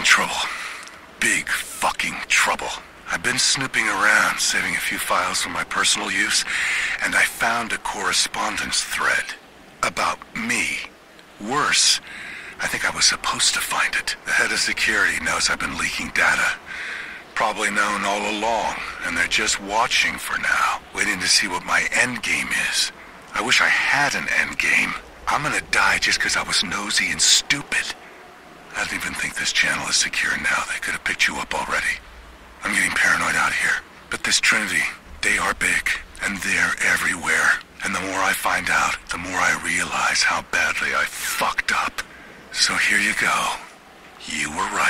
trouble. Big fucking trouble. I've been snooping around, saving a few files for my personal use, and I found a correspondence thread. About me. Worse, I think I was supposed to find it. The head of security knows I've been leaking data. Probably known all along, and they're just watching for now, waiting to see what my end game is. I wish I had an end game. I'm gonna die just because I was nosy and stupid. Even think this channel is secure now. They could have picked you up already. I'm getting paranoid out here. But this Trinity, they are big, and they're everywhere. And the more I find out, the more I realize how badly I fucked up. So here you go. You were right.